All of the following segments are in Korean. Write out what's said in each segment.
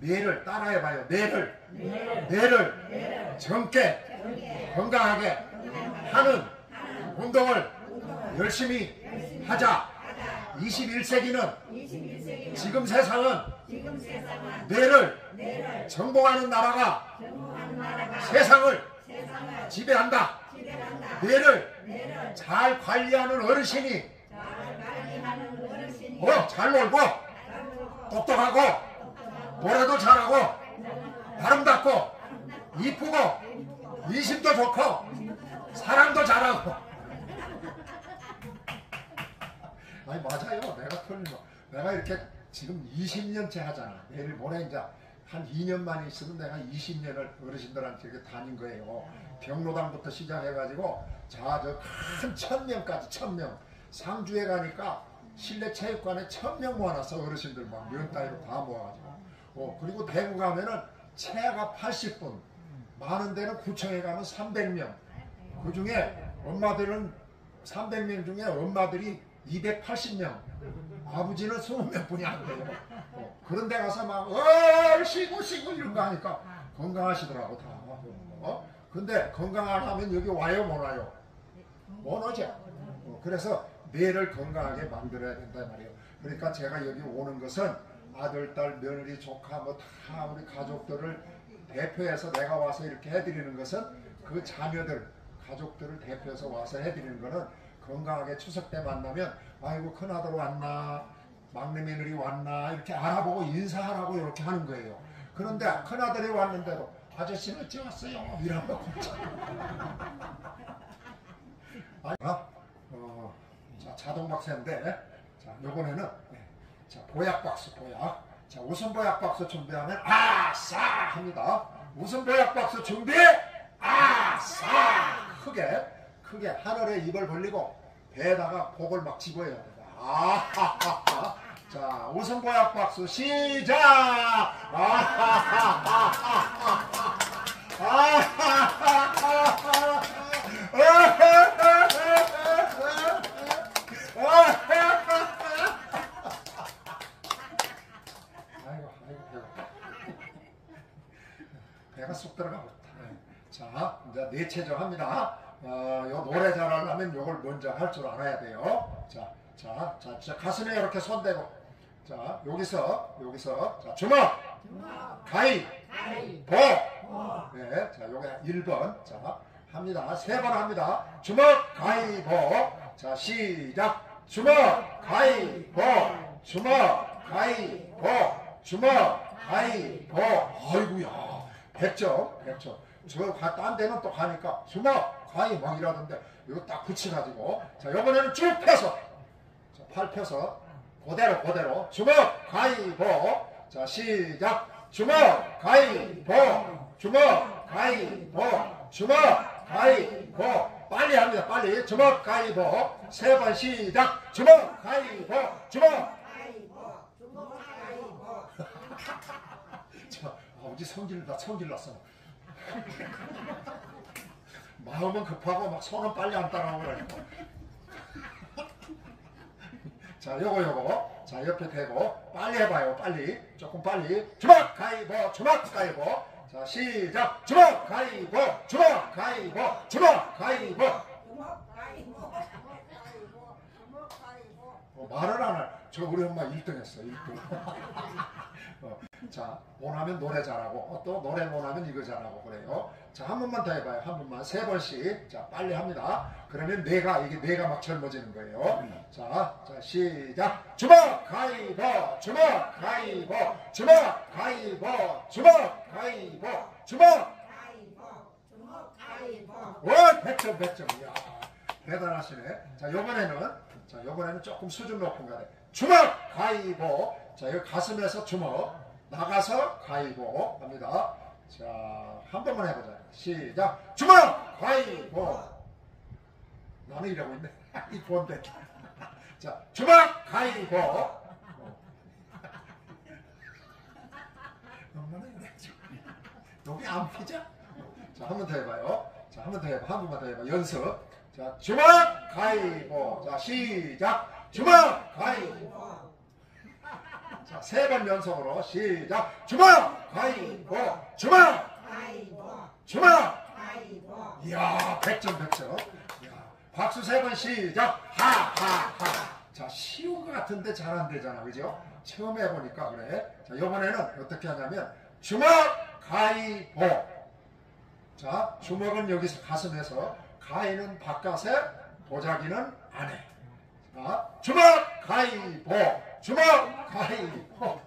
뇌를 따라해 봐요. 뇌를 뇌를 젊게 건강하게 하는 운동을 열심히 하자. 21세기는 지금 세상은 뇌를 정복하는 나라가 세상을 지배한다. 뇌를 잘 관리하는 어르신이 어, 잘 놀고 똑똑하고 노래도 잘하고 아름답고 이쁘고 이심도 좋고 사랑도 잘하고. 아니 맞아요. 내가 틀리면 내가 이렇게 지금 20년째 하잖아. 내일 모레 이제 한 2년만 있으면 내가 20년을 어르신들한테 이렇게 다닌 거예요. 병로당부터 시작해가지고 자저큰 천명까지 천명. 상주에 가니까 실내 체육관에 천명 모아놨어 어르신들 막. 면 따위로 다 모아가지고 어, 그리고 대구 가면은 체가 80분. 많은 데는 구청에 가면 300명. 그 중에 엄마들은 300명 중에 엄마들이 280명. 아버지는 20명 뿐이 안 돼요. 어, 그런 데 가서 막 얼씨구 씨구 이런 거 하니까 건강하시더라고 다. 어? 근데 건강 안 하면 여기 와요 못 와요? 못 오죠. 어, 그래서 뇌를 건강하게 만들어야 된다 말이에요. 그러니까 제가 여기 오는 것은 아들, 딸, 며느리, 조카 뭐 다 우리 가족들을 대표해서 내가 와서 이렇게 해드리는 것은 그 자녀들, 가족들을 대표해서 와서 해드리는 거는 건강하게 추석 때 만나면 아이고 큰아들 왔나 막내 며느리 왔나 이렇게 알아보고 인사하라고 이렇게 하는 거예요. 그런데 큰아들이 왔는데도 아저씨는 왔어요? 이러고 아, 어, 자, 자동 박스인데 자, 요번에는 네. 자, 보약 박스 보약. 자, 웃음 보약 박스 준비하면 아싸 합니다. 웃음 보약 박스 준비 아싸 크게 크게 하늘에 입을 벌리고 배에다가 복을 막 집어야 됩니다. 아하하하. 자, 웃음 보약 박스 시작. 아하하하하. 아하하하하. 아이고, 아이고, 배가. 배가 쏙 들어가고 있다. 자, 이제 뇌체조 합니다. 어, 요 노래 잘하려면 요걸 먼저 할 줄 알아야 돼요. 자, 자, 자, 자, 가슴에 이렇게 손 대고. 자, 여기서, 여기서. 자, 주먹! 가위! 보! 네, 자, 요게 1번. 자, 합니다. 세 번 합니다. 주먹, 가위, 보. 자, 시작. 주먹, 가위, 보. 주먹, 가위, 보. 주먹, 가위, 보. 아이구야. 100점, 100점. 저딴 데는 또 가니까 주먹, 가위 막 이러던데 이거 딱 붙여가지고 자, 요번에는 쭉 펴서 자, 팔 펴서 그대로 그대로 주먹, 가위, 보. 자, 시작. 주먹, 가위, 보. 주먹, 가위, 보. 주먹, 가위, 보. 빨리 합니다. 빨리. 주먹, 가위, 보. 세 번 시작. 주먹, 가위, 보. 주먹. 자, 아 버지 성질다 성질 났어. 마음은 급하고 막 손은 빨리 안 그러니까. 자, 요거 요거. 자, 옆에 대고 빨리 해봐요. 빨리. 조금 빨리. 주먹 가위보 주먹 가위보. 자, 시작. 주먹 가위보 주먹 가위보 주먹 가위보. 어, 말을 안 할. 저 우리 엄마 1등 했어. 1등. 어, 자, 원하면 노래 잘하고 어, 또 노래 원하면 이거 잘하고 그래요. 자, 한 번만 더 해봐요. 한 번만 세 번씩. 자, 빨리 합니다. 그러면 뇌가 이게 뇌가 막 젊어지는 거예요. 자, 자 시작. 주먹 가위보 주먹 가위보 주먹 가위보 주먹 가위보 주먹. 원 100점 100점. 이야, 대단하시네. 자, 요번에는 자, 요번에는 조금 수준 높은 거네. 주먹 가위보. 자, 여기 가슴에서 주먹 나가서 가위보 합니다. 자, 한 번만 해보자. 시작. 주먹 가위보. 나는 이러고 있네. 이 본데. 자, 주먹 이래. 여기 안 피자? 자, 한 번 더 해봐요. 자, 한 번 더 해봐. 한 번만 더 해봐. 연습. 자, 주먹 가위보. 자, 시작. 주먹 가위보. 자, 자, 세 번 연속으로 시작. 주먹! 가위보! 주먹! 주먹! 이야, 100점, 100점. 이야, 박수 세 번 시작. 하, 하, 하. 자, 쉬운 것 같은데 잘 안 되잖아. 그죠? 처음 해보니까 그래. 자, 이번에는 어떻게 하냐면, 주먹! 가위보! 자, 주먹은 여기서 가슴에서, 가위는 바깥에, 도자기는 안에. 자, 주먹! 가위보! 주먹! 가위보!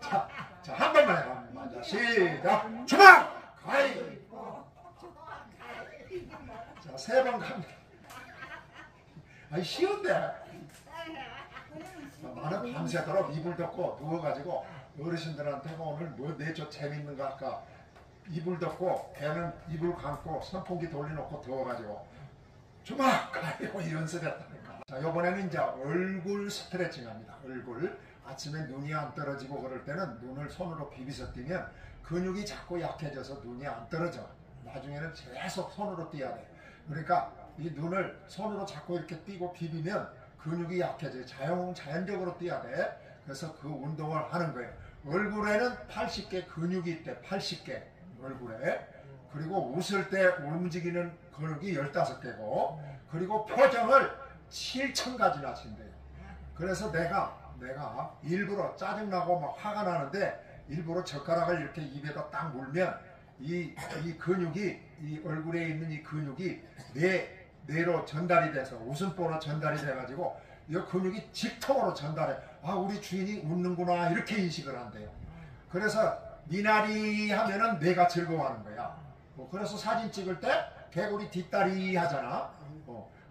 자, 자, 한 번만 해봐. 한 번만. 자, 시작. 주먹! 가위보! 자, 세 번 갑니다. 아니, 쉬운데. 나는 밤새도록 이불 덮고 누워가지고 어르신들한테 오늘 뭐 내줘 재밌는 거 할까 이불 덮고 배는 이불 감고 선풍기 돌려놓고 더워가지고 주막 가요 연습했다니까 자 이번에는 이제 얼굴 스트레칭 합니다. 얼굴. 아침에 눈이 안 떨어지고 그럴 때는 눈을 손으로 비비서 뛰면 근육이 자꾸 약해져서 눈이 안 떨어져. 나중에는 계속 손으로 뛰어야 돼. 그러니까 이 눈을 손으로 자꾸 이렇게 띄고 비비면 근육이 약해져 자연, 자연적으로 뛰어야 돼. 그래서 그 운동을 하는 거예요. 얼굴에는 80개 근육이 있대. 80개 얼굴에. 그리고 웃을 때 움직이는 근육이 15개고. 그리고 표정을 7천가지나 하신대요 그래서 내가 내가 일부러 짜증나고 막 화가 나는데 일부러 젓가락을 이렇게 입에다 딱 물면 이, 이 근육이 이 얼굴에 있는 이 근육이 뇌 뇌로 전달이 돼서 웃음보로 전달이 돼가지고 이 근육이 직통으로 전달해. 아 우리 주인이 웃는구나 이렇게 인식을 한대요. 그래서 미나리 하면은 뇌가 즐거워하는 거야. 어, 그래서 사진 찍을 때 개구리 뒷다리 하잖아.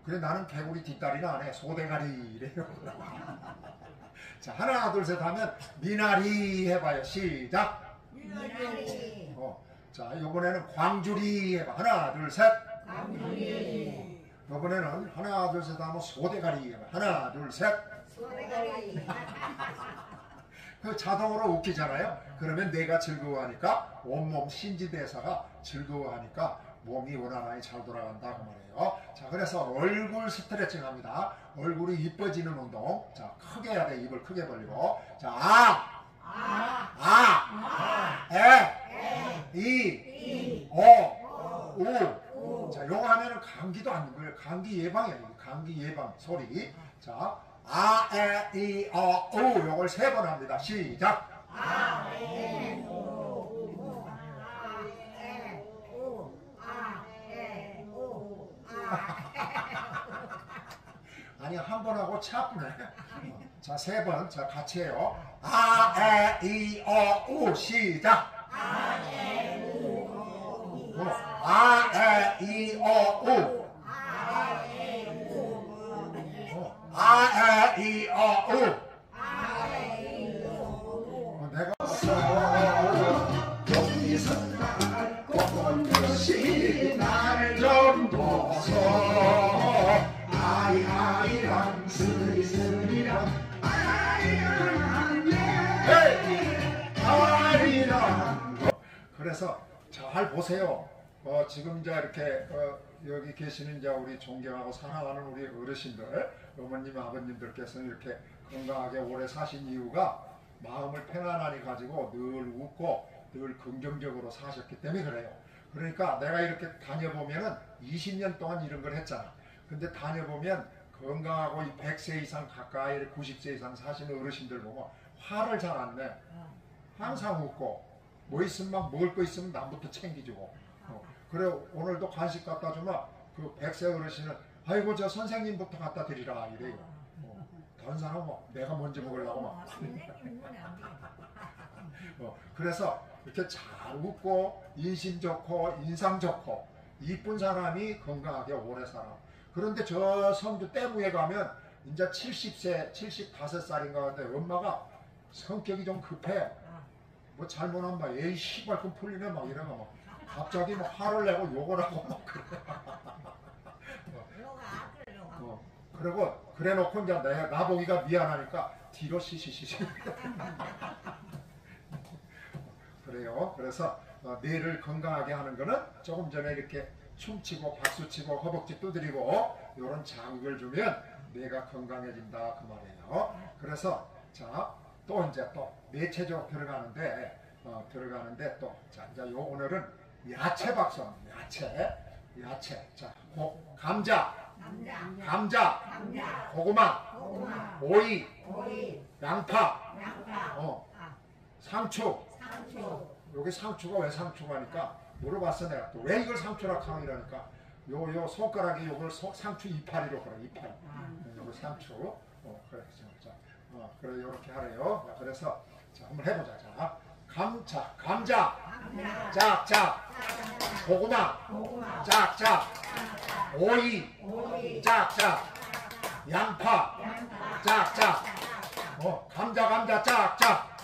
어, 그래 나는 개구리 뒷다리는 안 해. 소대가리 이래요. 자 하나 둘 셋 하면 미나리 해봐요. 시작. 미나리 어, 자 이번에는 광주리 해봐. 하나 둘 셋. 광주리 이번에는 하나 둘 셋 하면 소대가리 해봐. 하나 둘 셋. 소대가리 그 자동으로 웃기잖아요. 그러면 뇌가 즐거워하니까 온몸 신지대사가 즐거워하니까 몸이 원활하게 잘 돌아간다 그 말이에요. 자 그래서 얼굴 스트레칭 합니다. 얼굴이 이뻐지는 운동. 자 크게 해야 돼. 입을 크게 벌리고. 자 아, 아, 아, 에, 이, 이, 오, 우. 우, 자 요거 하면은 감기도 안 거예요. 감기 예방이에요. 감기 예방 소리. 자 아, 에, 이, 어, 우. 요걸 세 번 합니다. 시작. 아, 에, 오, 우, 아, 에, 오, 아, 에, 오, 아, 아니 한 번 하고 차분해. 자 세 번. 자 같이 해요. 아, 에, 이, 어, 우. 시작. 아, 에, 오, 우, 어, 아, 에, 이, 어, 우. 어, 아, 에, 이, 어, 우. 잘 보세요. 어, 지금 이제 이렇게 어, 여기 계시는 이제 우리 존경하고 사랑하는 우리 어르신들, 어머님, 아버님들께서는 이렇게 건강하게 오래 사신 이유가 마음을 편안하게 가지고 늘 웃고 늘 긍정적으로 사셨기 때문에 그래요. 그러니까 내가 이렇게 다녀보면은 20년 동안 이런 걸 했잖아. 근데 다녀보면 건강하고 이 100세 이상 가까이 90세 이상 사시는 어르신들 보면 화를 잘 안 내. 항상 웃고 뭐 있으면 막 먹을 거 있으면 남부터 챙기주고 어. 그래 오늘도 간식 갖다 주면 그 백세 어르신은 아이고 저 선생님부터 갖다 드리라 이래요 어. 다른 사람은 뭐 내가 먼저 먹으려고 막 어. 그래서 이렇게 잘 웃고 인심 좋고 인상 좋고 이쁜 사람이 건강하게 오래 살아 그런데 저 성주 떼무에 가면 이제 70세 75살인가 하는데 엄마가 성격이 좀 급해 뭐 잘못하면 막 에이 씨발 그 풀리네 막 이러면 막 갑자기 뭐 화를 내고 욕을 하고 막 그래. 어, 그리고 그래 놓고 이제 내가 나보기가 미안하니까 뒤로 시시시시 그래요. 그래서 어, 뇌를 건강하게 하는 거는 조금 전에 이렇게 춤치고 박수치고 허벅지 두드리고 이런 자극을 주면 뇌가 건강해진다 그 말이에요. 그래서 자 또 이제 또 매체적 들어가는데 어, 들어가는데 또 자 이제 요 오늘은 야채 박성 야채 야채. 자 고, 감자. 남자. 감자. 남자. 고구마. 고구마. 오이. 오이. 양파. 양파. 어. 아, 상추. 상추. 여기 상추가 왜 상추가니까 물어봤어 내가. 또 왜 이걸 상추라 하니까. 요 요 손가락에 요걸 소- 상추 이파리로 그래 이파리. 요거 상추. 어 그래 자, 자 어, 그래 요렇게 하래요 자, 그래서 자 한번 해보자 자 감자 감자 감자 짝 짝 고구마 고구마 짝 짝 오이 오이 짝 짝 양파 양파 짝짝 어 감자 감자 짝짝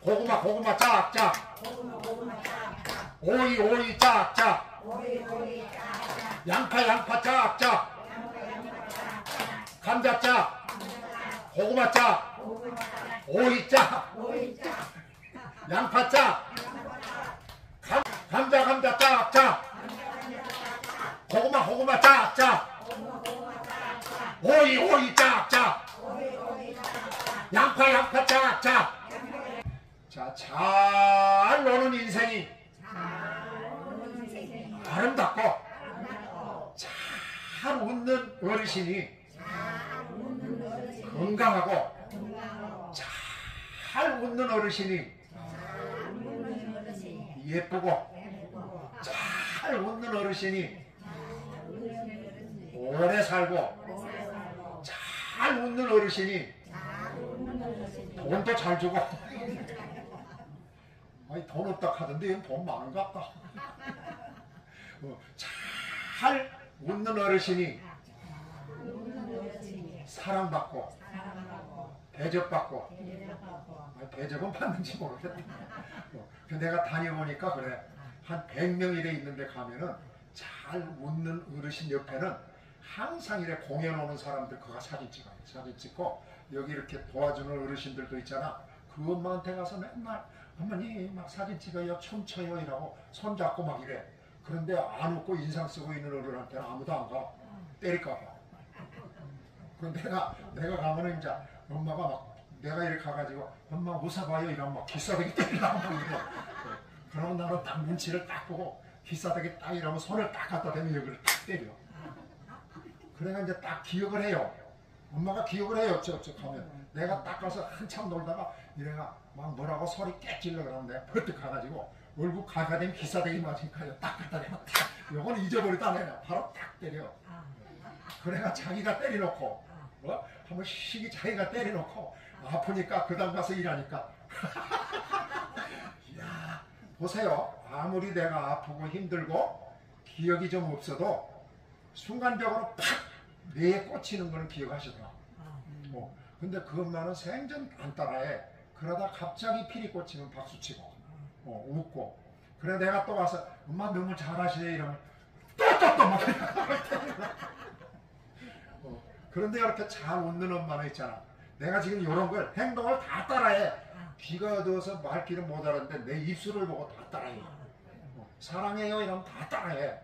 고구마 고구마 짝짝 고구마 고구마 짝짝 오이 오이 오이 짝짝 양파 양파 짝짝 양파 양파 짝짝 감자 짝 고구마 짝 고구마 짝 오이 짝 오이 짝 양파 짝 감, 감자 감자 짝짝 고구마 고구마 짝짝 오이 오이 짝짝 양파 양파 짝짝 자 잘 노는 인생이 아름답고 잘 웃는 어르신이 건강하고 잘 웃는 어르신이 예쁘고 잘 웃는 어르신이 오래 살고 잘 웃는 어르신이 돈도 잘 주고. 아니 돈 없다 하던데 돈 많은 것 같다. 어, 잘 웃는 어르신이 사랑받고 사랑하고 대접받고. 대접하고. 아니, 대접은 받는지 모르겠다. 어, 그 내가 다녀보니까 그래. 한 100명 이래 있는데 가면은 잘 웃는 어르신 옆에는 항상 이래 공연 오는 사람들 그가 사진 찍어요. 사진 찍고 여기 이렇게 도와주는 어르신들도 있잖아. 그 엄마한테 가서 맨날 어머니 막 사진 찍어요 춤춰요 이라고 손잡고 막 이래. 그런데 안 웃고 인상 쓰고 있는 어른한테는 아무도 안 가. 때릴까 봐 그럼 내가 내가 가면은 이제 엄마가 막 내가 이렇게 가가지고 엄마 웃어봐요 이러면 막 기싸대기 때리려고 막 이래. 그러면 나는 딱 눈치를 딱 보고 기싸대기 딱 이러면 손을 딱 갖다 대면 여기를 딱 때려. 그래가 이제 딱 기억을 해요. 엄마가 기억을 해요. 저쪽 하면. 내가 딱 가서 한참 놀다가 이래가 막 뭐라고 소리 그러면 내가 버뜩 가가지고 얼굴 가가 되면 기싸대기 맞으니까 딱 갖다 대면 딱 요건 잊어버리다 내가 바로 딱 때려 그래가 자기가 때려놓고 어? 한번 시기 자기가 때려놓고 아프니까 그 다음 가서 일하니까. 이야 보세요. 아무리 내가 아프고 힘들고 기억이 좀 없어도 순간적으로 팍 뇌에 꽂히는 거는 기억하시더라 뭐 근데 그 엄마는 생전 안 따라해 그러다 갑자기 필이 꽂히면 박수치고 어, 웃고. 그래 내가 또 와서 엄마 너무 잘하시네. 이러면 또또또막 어, 그런데 이렇게 잘 웃는 엄마는 있잖아. 내가 지금 이런 걸 행동을 다 따라해. 귀가 어두워서 말귀를 못 알았는데 내 입술을 보고 다 따라해. 어, 사랑해요 이러면 다 따라해.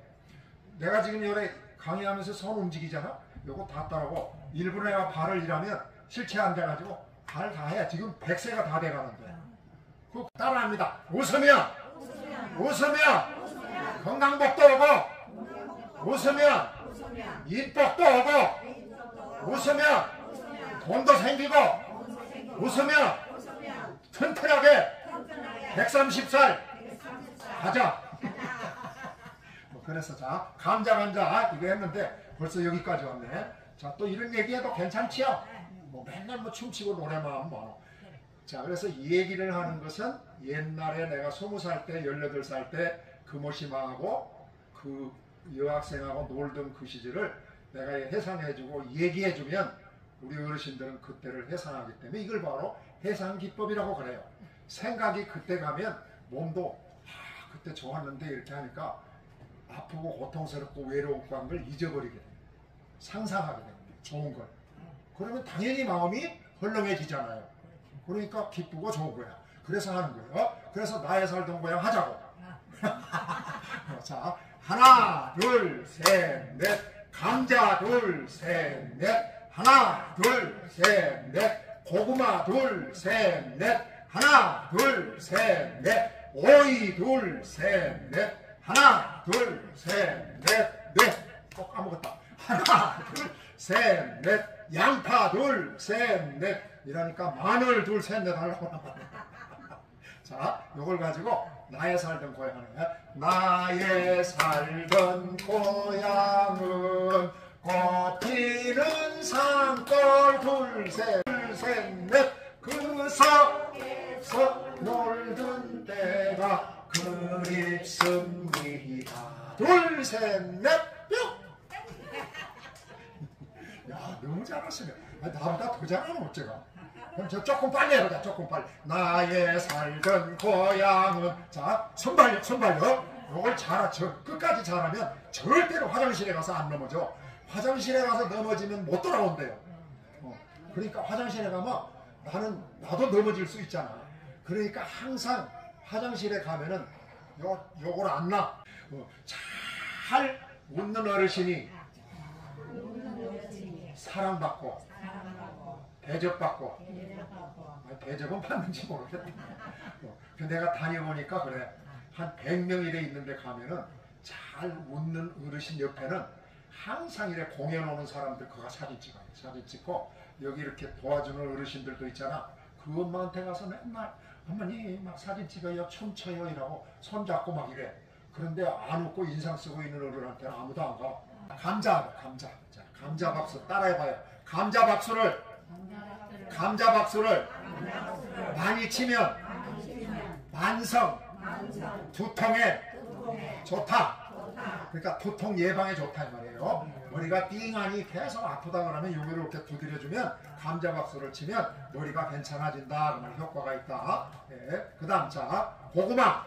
내가 지금 요래 강의하면서 손 움직이잖아. 요거 다 따라고 일부러 내가 발을 일하면 실체 앉아가지고 발 다 해. 지금 백세가 다 돼가는데. 그 따라합니다. 웃으면 웃으면 건강복도 오고 웃으면 웃으면 인복도 오고 웃으면 돈도 생기고 웃으면 튼튼하게 튼튼하게 130살 130살 가자. 뭐 그래서 자 감자 감자 이거 했는데 벌써 여기까지 왔네. 자 또 이런 얘기해도 괜찮지요? 뭐 맨날 뭐 춤추고 노래만 뭐. 자 그래서 이 얘기를 하는 것은 옛날에 내가 20살 때 18살 때 금오심하고 그 여학생하고 놀던 그 시절을 내가 해상해주고 얘기해주면 우리 어르신들은 그때를 해상하기 때문에 이걸 바로 해상기법이라고 그래요. 생각이 그때 가면 몸도 아 그때 좋았는데 이렇게 하니까 아프고 고통스럽고 한걸 잊어버리게 돼요. 상상하게 됩니다. 좋은 걸. 그러면 당연히 마음이 헐렁해지잖아요. 그러니까 기쁘고 좋은 거야. 그래서 하는 거예요. 그래서 나의 살던 고향 하자고. 자, 하나, 둘, 셋, 넷. 감자, 둘, 셋, 넷. 하나, 둘, 셋, 넷. 고구마 둘, 셋, 넷. 하나, 둘, 셋, 넷. 오이 둘, 셋, 넷. 하나, 둘, 셋, 넷, 넷. 꼭 까먹었다. 하나, 둘, 셋, 넷. 양파 둘, 셋, 넷. 이러니까 마늘 둘, 셋, 넷 하려고. 자, 요걸 가지고 나의 살던 고향은 나의 살던 고향은 꽃 피는 산골 둘셋 둘셋넷 그 속에서 놀던 때가 그립습니다. 둘셋넷 뿅! 야 너무 잘하시네. 아, 나보다 더 잘하는 어째가 그럼 저 조금 빨리 해보자 조금 빨리. 나의 살던 고향은 자 손발력 손발력. 요걸 잘 저, 끝까지 잘하면 절대로 화장실에 가서 안 넘어져. 화장실에 가서 넘어지면 못 돌아온대요. 어, 그러니까 화장실에 가면 나는 나도 넘어질 수 있잖아. 그러니까 항상 화장실에 가면은 요, 요걸 안 놔. 어, 잘 웃는 어르신이 사랑받고 대접받고 아, 대접은 받는지 모르겠다. 어, 그 내가 다녀보니까 그래. 한 100명 이래 있는데 가면은 잘 웃는 어르신 옆에는 항상 이래 공연 오는 사람들 그가 사진 찍어요. 사진 찍고 여기 이렇게 도와주는 어르신들도 있잖아. 그 엄마한테 가서 맨날 어머니 막 사진 찍어요 춤춰요 이라고 손잡고 막 이래. 그런데 안 웃고 인상 쓰고 있는 어른한테는 아무도 안 가. 감자 감자. 자, 감자 박수 따라해봐요. 감자 박수를 감자 박수를 많이 치면 만성 두통에 좋다. 그러니까 두통 예방에 좋다 이 말이에요. 머리가 띵하니 계속 아프다 그러면 여기를 이렇게 두드려주면 감자 박수를 치면 머리가 괜찮아진다. 그런 효과가 있다. 예. 그 다음 자 고구마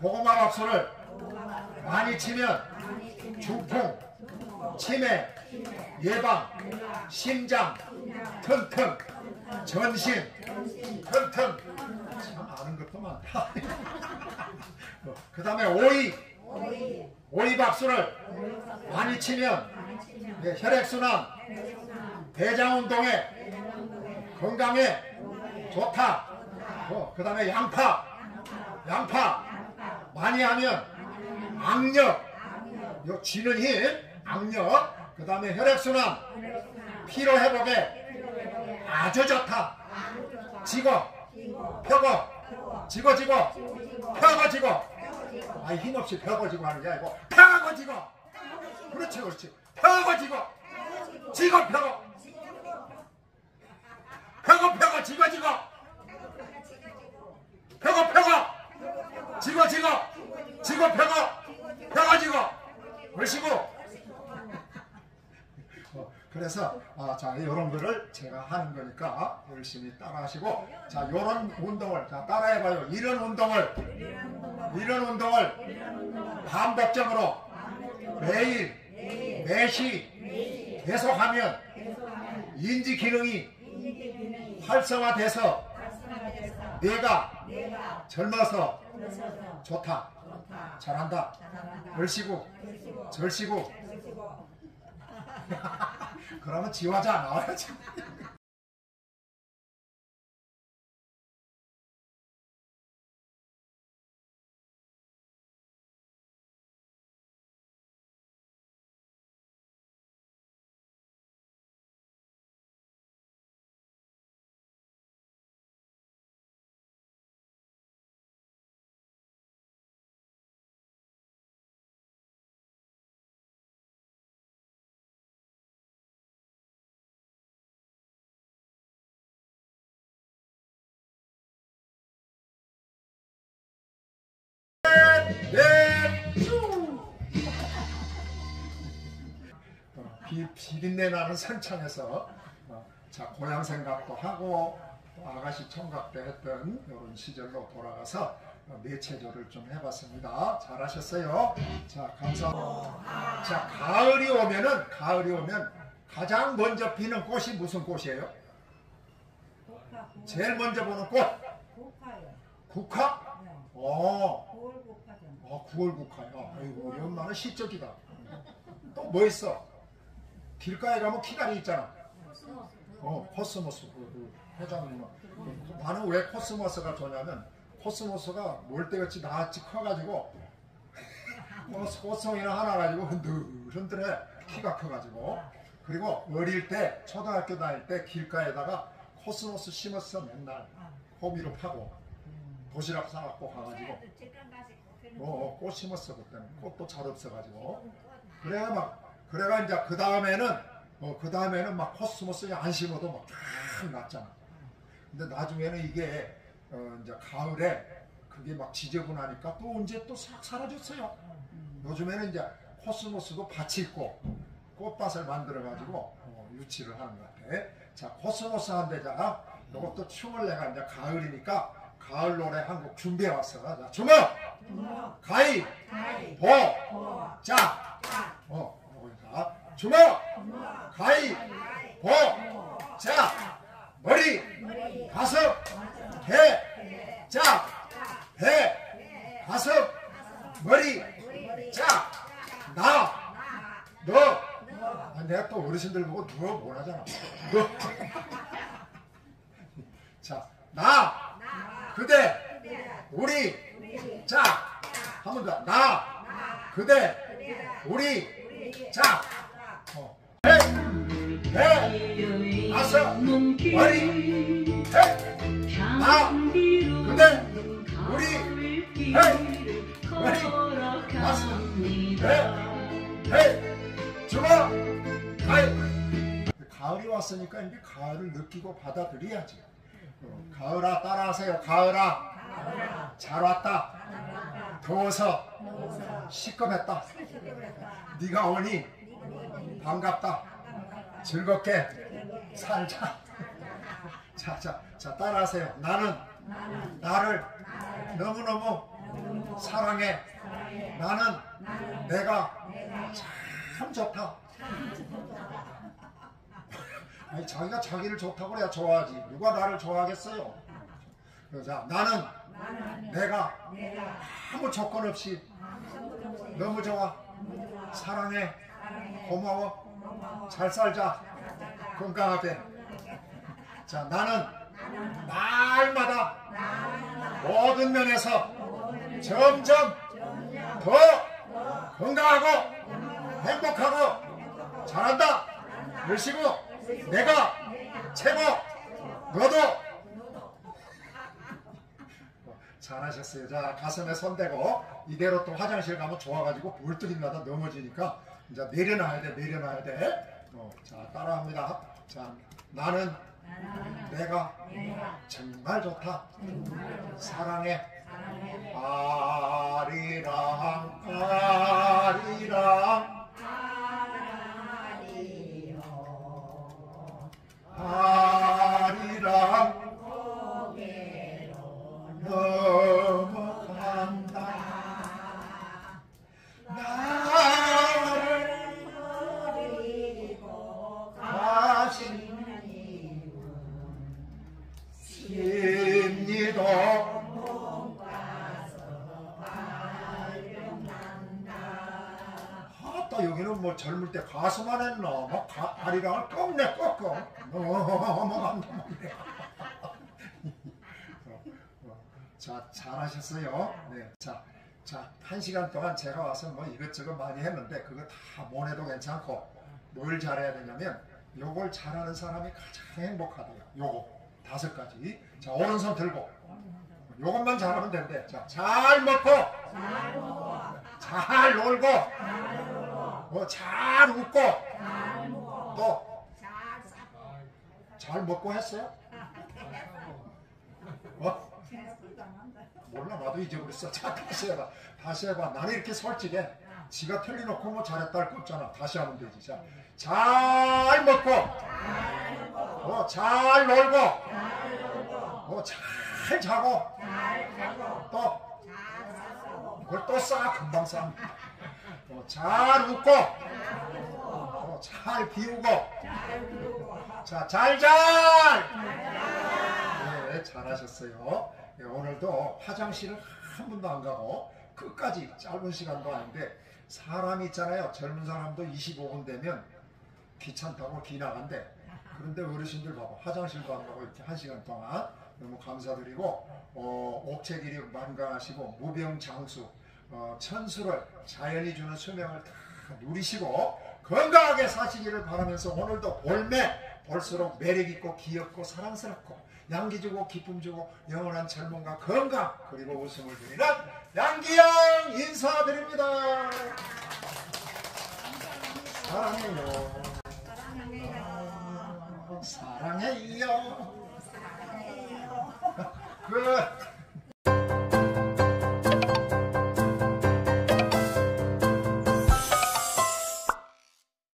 고구마 박수를 많이 치면 중풍, 치매, 예방, 심장, 튼튼, 전신, 튼튼. 참 아는 것도 많다. 그 다음에 오이, 오이 박수를 많이 치면 예, 혈액순환, 대장 운동에 건강에 좋다. 어, 그 다음에 양파, 양파 많이 하면 악력, 요 쥐는 힘, 악력, 그 다음에 혈액순환, 피로 회복에 아주 좋다. 지거, 펴고, 지거, 지거, 펴고, 지고. 아이 힘없이 펴고, 지고 하는 게 아니고, 펴고, 지고. 그렇지, 그렇지. 펴고, 지고. 지고, 펴고. 펴고, 펴고, 지고, 지고. 펴고, 펴고. 지고, 지고. 지고, 펴고. 펴고, 지고. 그러시고. 어, 그래서 아, 자 이런 거를 제가 하는 거니까 열심히 따라하시고 자 이런 운동을 자 따라해봐요. 이런 운동을 이런 운동을 반복적으로 매일 매시 계속하면 인지 기능이 활성화돼서 내가 젊어서 좋다. 잘한다. 열시고 절시고 그러면 지화자 나와야 비, 비린내 나는 산창에서 어, 자 고향 생각도 하고 또 아가씨 총각 때 했던 이런 시절로 돌아가서 어, 매체조를 좀 해봤습니다. 잘하셨어요. 자 감사합니다. 자 가을이 오면은 가을이 오면 가장 먼저 피는 꽃이 무슨 꽃이에요? 제일 먼저 보는 꽃 국화요. 국화? 네. 어. 9월 국화잖아. 아, 9월 국화야. 아이고, 엄마는 시적이다. 또 뭐 있어? 길가에 가면 키다리 있잖아. 어, 코스모스. 그, 그, 회장님은 나는 왜 코스모스가 좋냐면 코스모스가 몰대같이 나같이 커가지고 뭐 소성이나 하나 가지고 흔들흔들해. 키가 커가지고. 그리고 어릴 때 초등학교 다닐 때 길가에다가 코스모스 심었어 맨날 호미로 파고 도시락 싸갖고 가가지고. 뭐꽃 심었어 그때는. 꽃도 잘 없어가지고. 그래가 막 그래가 이제 그 다음에는 뭐그 다음에는 막 코스모스 안 심어도 막쫙 났잖아. 근데 나중에는 이게 어 이제 가을에 그게 막 지저분하니까 또 언제 또 싹 사라졌어요. 요즘에는 이제 코스모스도 밭이 있고 꽃밭을 만들어 가지고 어, 유치를 하는 것 같아. 자 코스모스 한 대자가 이것도 춤을 내가 이제 가을이니까 가을 노래 한 곡 준비해 왔어. 자 주먹 가위 보 자, 어, 자, 가을이 왔으니까 이제 가을을 느끼고 받아들여야지. 어, 가을아 따라하세요. 가을아 잘 왔다. 더워서 시끄럽다. 네가 오니 반갑다. 즐겁게 살자. 자, 자, 자 따라하세요. 나는 나를 너무너무 사랑해. 나는 내가 참 좋다. 아니 자기가 자기를 좋다고 그래야 좋아하지. 누가 나를 좋아하겠어요? 자, 나는 내가 아무 조건 없이 너무 좋아. 사랑해. 고마워. 잘 살자. 건강하게. 자, 나는 날마다 모든 면에서 점점 더 건강하고 행복하고 잘한다. 열시고 내가 최고. 너도 잘하셨어요. 자 가슴에 손 대고 이대로 또 화장실 가면 좋아가지고 볼뜨림마다 넘어지니까 이제 내려놔야 돼 내려놔야 돼. 어, 자 따라합니다. 자 나는 내가 정말 좋다. 사랑해. 아리랑 아리랑 아리랑 넘어간다 나를 가시는 심리도 아따 여기는 뭐 젊을 때 가수만 했나 막 가, 아리랑을 꺾네 꺾어 넘 자, 잘하셨어요. 네. 자, 자, 한 시간 동안 제가 와서 뭐 이것저것 많이 했는데 그거 다못 해도 괜찮고 뭘 잘해야 되냐면 요걸 잘하는 사람이 가장 행복하대요. 요거 다섯 가지. 자, 오른손 들고 요것만 잘하면 된대. 자, 잘 먹고 잘 놀고 뭐 잘 웃고 또 잘 먹고 했어요? 어? 몰라 나도 잊어버렸어. 자 다시 해봐. 다시 해봐. 나는 이렇게 솔직해 지가 틀려놓고 뭐 잘했다 할 거 없잖아. 다시 하면 되지. 자 잘 먹고. 어, 잘 놀고. 어, 잘 자고. 또. 그걸 또싸 금방 싸. 어, 잘 웃고. 어, 잘 비우고 자 잘 잘 네, 잘하셨어요. 네, 오늘도 화장실을 한 번도 안 가고 끝까지 짧은 시간도 아닌데 사람이 있잖아요. 젊은 사람도 25분 되면 귀찮다고 기 나간대. 그런데 어르신들 봐봐 화장실도 안 가고 이렇게 한 시간 동안 너무 감사드리고 어, 옥체길이 만강하시고 무병장수 어, 천수를 자연이 주는 수명을 다 누리시고 건강하게 사시기를 바라면서 오늘도 올매 볼수록 매력있고 귀엽고 사랑스럽고 양기 주고 기쁨 주고 영원한 젊음과 건강 그리고 웃음을 드리는 양기영 인사드립니다. 사랑해요. 사랑해요. 그